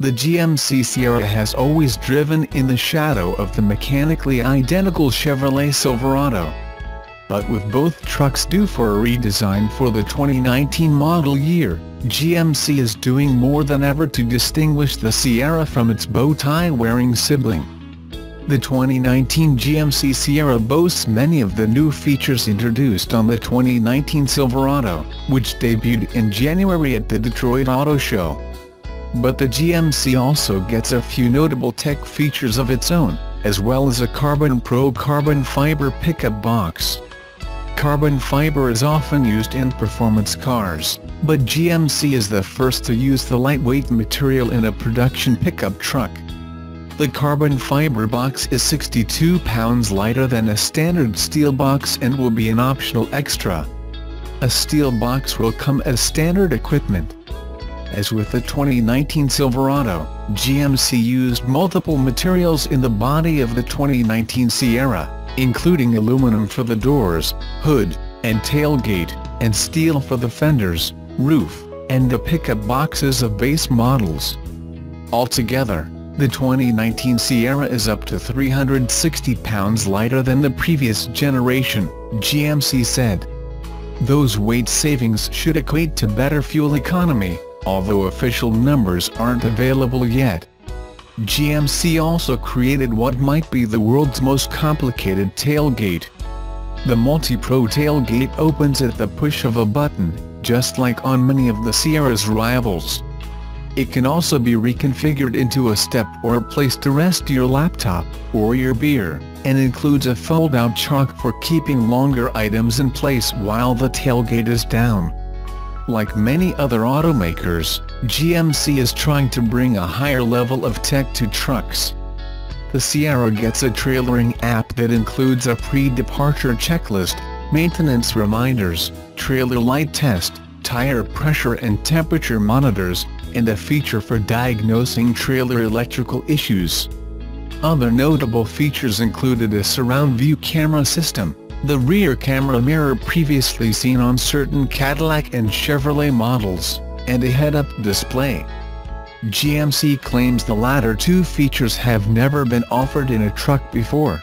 The GMC Sierra has always driven in the shadow of the mechanically identical Chevrolet Silverado. But with both trucks due for a redesign for the 2019 model year, GMC is doing more than ever to distinguish the Sierra from its bow-tie-wearing sibling. The 2019 GMC Sierra boasts many of the new features introduced on the 2019 Silverado, which debuted in January at the Detroit Auto Show. But the GMC also gets a few notable tech features of its own, as well as a Carbon Pro carbon fiber pickup box. Carbon fiber is often used in performance cars, but GMC is the first to use the lightweight material in a production pickup truck. The carbon fiber box is 62 pounds lighter than a standard steel box and will be an optional extra. A steel box will come as standard equipment, as with the 2019 Silverado, GMC used multiple materials in the body of the 2019 Sierra, including aluminum for the doors, hood, and tailgate, and steel for the fenders, roof, and the pickup boxes of base models. Altogether, the 2019 Sierra is up to 360 pounds lighter than the previous generation, GMC said. Those weight savings should equate to better fuel economy, although official numbers aren't available yet. GMC also created what might be the world's most complicated tailgate. The Multi-Pro tailgate opens at the push of a button, just like on many of the Sierra's rivals. It can also be reconfigured into a step or a place to rest your laptop, or your beer, and includes a fold-out chock for keeping longer items in place while the tailgate is down. Like many other automakers, GMC is trying to bring a higher level of tech to trucks. The Sierra gets a trailering app that includes a pre-departure checklist, maintenance reminders, trailer light test, tire pressure and temperature monitors, and a feature for diagnosing trailer electrical issues. Other notable features included a surround view camera system, the rear camera mirror previously seen on certain Cadillac and Chevrolet models, and a head-up display. GMC claims the latter two features have never been offered in a truck before.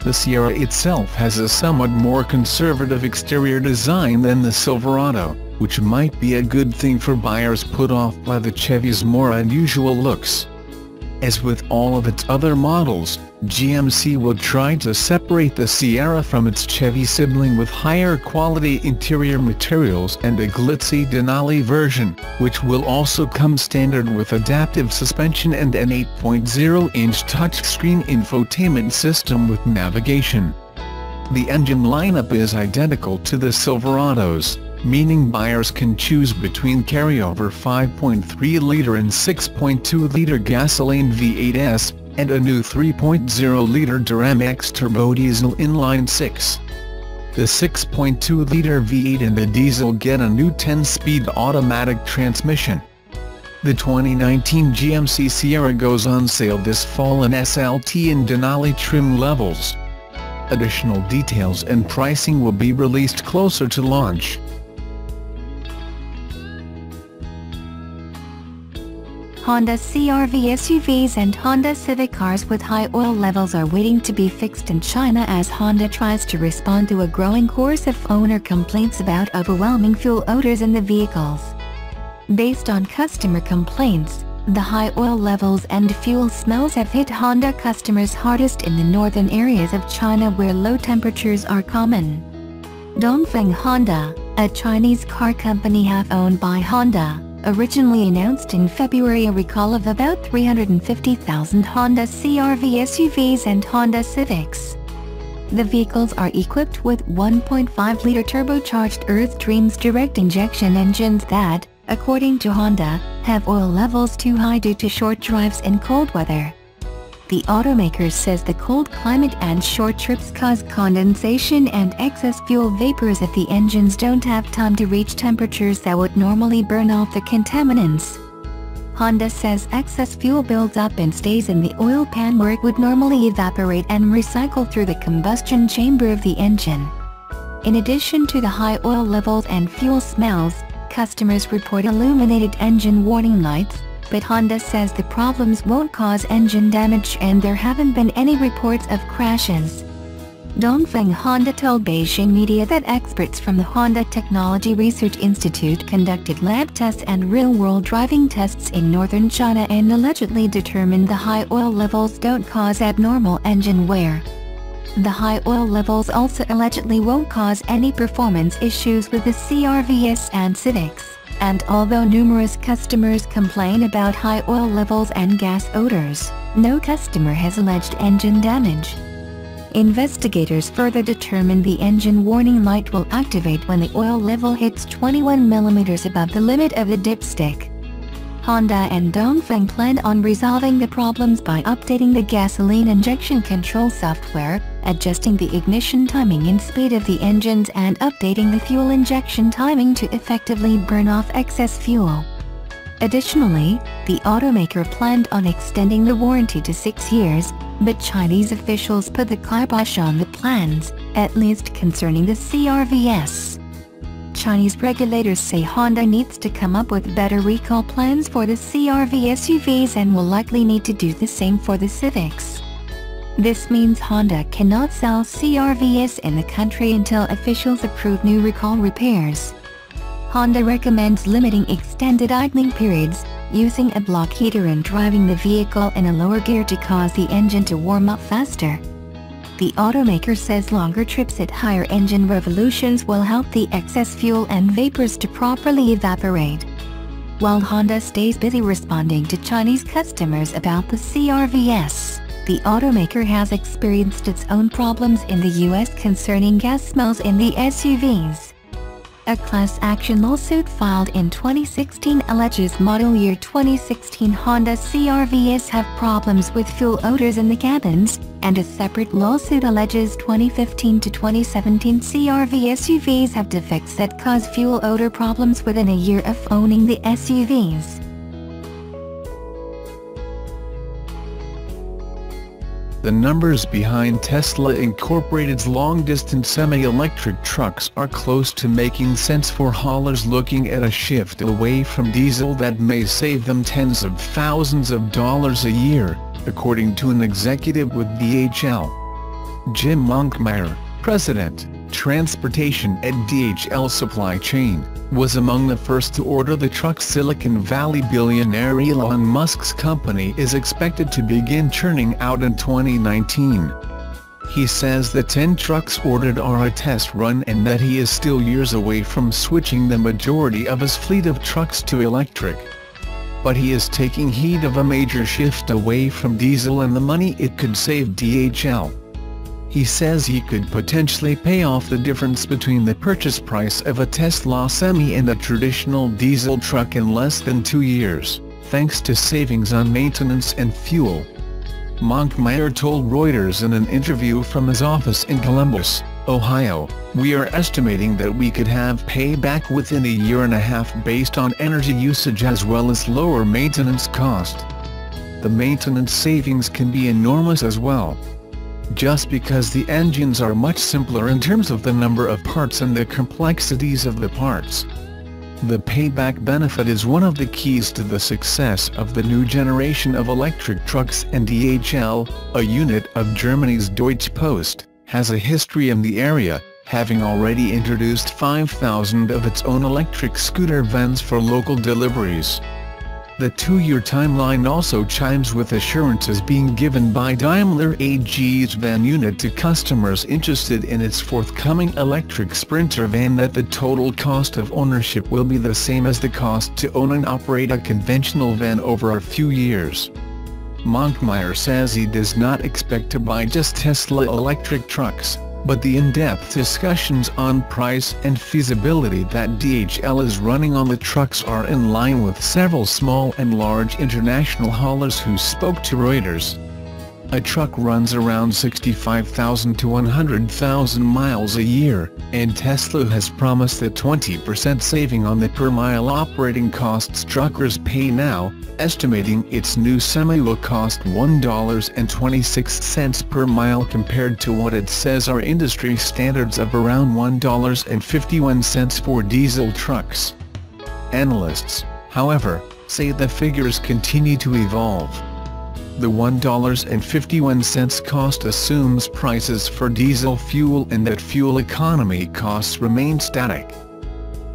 The Sierra itself has a somewhat more conservative exterior design than the Silverado, which might be a good thing for buyers put off by the Chevy's more unusual looks. As with all of its other models, GMC will try to separate the Sierra from its Chevy sibling with higher quality interior materials and a glitzy Denali version, which will also come standard with adaptive suspension and an 8.0-inch touchscreen infotainment system with navigation. The engine lineup is identical to the Silverado's, meaning buyers can choose between carryover 5.3-liter and 6.2-liter gasoline V8s, and a new 3.0-liter Duramax turbo diesel inline-six. The 6.2-liter V8 and the diesel get a new 10-speed automatic transmission. The 2019 GMC Sierra goes on sale this fall in SLT and Denali trim levels. Additional details and pricing will be released closer to launch. Honda CR-V SUVs and Honda Civic cars with high oil levels are waiting to be fixed in China as Honda tries to respond to a growing chorus of owner complaints about overwhelming fuel odors in the vehicles. Based on customer complaints, the high oil levels and fuel smells have hit Honda customers hardest in the northern areas of China where low temperatures are common. Dongfeng Honda, a Chinese car company half owned by Honda, originally announced in February a recall of about 350,000 Honda CR-V SUVs and Honda Civics. The vehicles are equipped with 1.5-liter turbocharged Earth Dreams direct injection engines that, according to Honda, have oil levels too high due to short drives in cold weather. The automaker says the cold climate and short trips cause condensation and excess fuel vapors if the engines don't have time to reach temperatures that would normally burn off the contaminants. Honda says excess fuel builds up and stays in the oil pan where it would normally evaporate and recycle through the combustion chamber of the engine. In addition to the high oil levels and fuel smells, customers report illuminated engine warning lights, but Honda says the problems won't cause engine damage and there haven't been any reports of crashes. Dongfeng Honda told Beijing media that experts from the Honda Technology Research Institute conducted lab tests and real-world driving tests in northern China and allegedly determined the high oil levels don't cause abnormal engine wear. The high oil levels also allegedly won't cause any performance issues with the CRVs and Civics, and although numerous customers complain about high oil levels and gas odors, no customer has alleged engine damage. Investigators further determined the engine warning light will activate when the oil level hits 21 mm above the limit of the dipstick. Honda and Dongfeng plan on resolving the problems by updating the gasoline injection control software, adjusting the ignition timing and speed of the engines and updating the fuel injection timing to effectively burn off excess fuel. Additionally, the automaker planned on extending the warranty to six years, but Chinese officials put the kibosh on the plans, at least concerning the CRVS. Chinese regulators say Honda needs to come up with better recall plans for the CRV SUVs and will likely need to do the same for the Civics. This means Honda cannot sell CRVs in the country until officials approve new recall repairs. Honda recommends limiting extended idling periods, using a block heater and driving the vehicle in a lower gear to cause the engine to warm up faster. The automaker says longer trips at higher engine revolutions will help the excess fuel and vapors to properly evaporate. While Honda stays busy responding to Chinese customers about the CRVS, the automaker has experienced its own problems in the US concerning gas smells in the SUVs. A class action lawsuit filed in 2016 alleges model year 2016 Honda CRVs have problems with fuel odors in the cabins, and a separate lawsuit alleges 2015 to 2017 CRV SUVs have defects that cause fuel odor problems within a year of owning the SUVs. The numbers behind Tesla Incorporated's long-distance semi-electric trucks are close to making sense for haulers looking at a shift away from diesel that may save them tens of thousands of dollars a year, according to an executive with DHL. Jim Monkmeyer, president, transportation at DHL Supply Chain, was among the first to order the truck Silicon Valley billionaire Elon Musk's company is expected to begin churning out in 2019. He says the 10 trucks ordered are a test run and that he is still years away from switching the majority of his fleet of trucks to electric. But he is taking heed of a major shift away from diesel and the money it could save DHL. He says he could potentially pay off the difference between the purchase price of a Tesla Semi and a traditional diesel truck in less than two years, thanks to savings on maintenance and fuel. Monkmeyer told Reuters in an interview from his office in Columbus, Ohio, we are estimating that we could have payback within a year and a half based on energy usage as well as lower maintenance cost. The maintenance savings can be enormous as well just because the engines are much simpler in terms of the number of parts and the complexities of the parts. The payback benefit is one of the keys to the success of the new generation of electric trucks and DHL, a unit of Germany's Deutsche Post, has a history in the area, having already introduced 5,000 of its own electric scooter vans for local deliveries. The two-year timeline also chimes with assurances being given by Daimler AG's van unit to customers interested in its forthcoming electric Sprinter van that the total cost of ownership will be the same as the cost to own and operate a conventional van over a few years. Monkmeyer says he does not expect to buy just Tesla electric trucks but the in-depth discussions on price and feasibility that DHL is running on the trucks are in line with several small and large international haulers who spoke to Reuters. A truck runs around 65,000 to 100,000 miles a year, and Tesla has promised a 20% saving on the per-mile operating costs truckers pay now, estimating its new semi will cost $1.26 per mile compared to what it says are industry standards of around $1.51 for diesel trucks. Analysts, however, say the figures continue to evolve. The $1.51 cost assumes prices for diesel fuel and that fuel economy costs remain static.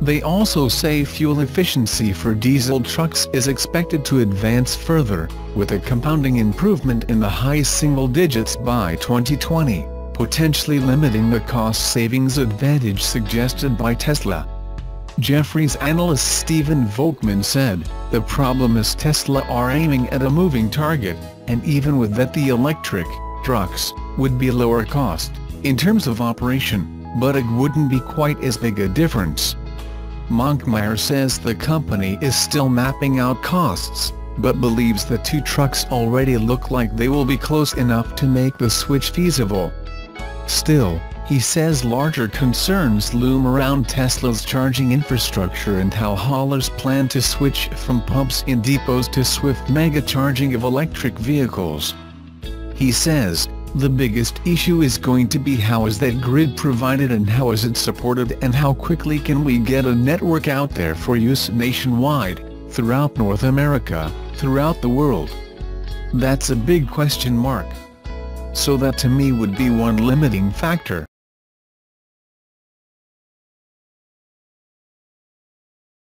They also say fuel efficiency for diesel trucks is expected to advance further, with a compounding improvement in the high single digits by 2020, potentially limiting the cost savings advantage suggested by Tesla. Jefferies analyst Stephen Volkmann said, the problem is Tesla are aiming at a moving target, and even with that the electric trucks would be lower cost, in terms of operation, but it wouldn't be quite as big a difference. Monkmeyer says the company is still mapping out costs, but believes the two trucks already look like they will be close enough to make the switch feasible. Still, he says larger concerns loom around Tesla's charging infrastructure and how haulers plan to switch from pumps in depots to swift mega charging of electric vehicles. He says, the biggest issue is going to be how is that grid provided and how is it supported and how quickly can we get a network out there for use nationwide, throughout North America, throughout the world. That's a big question mark. So that to me would be one limiting factor.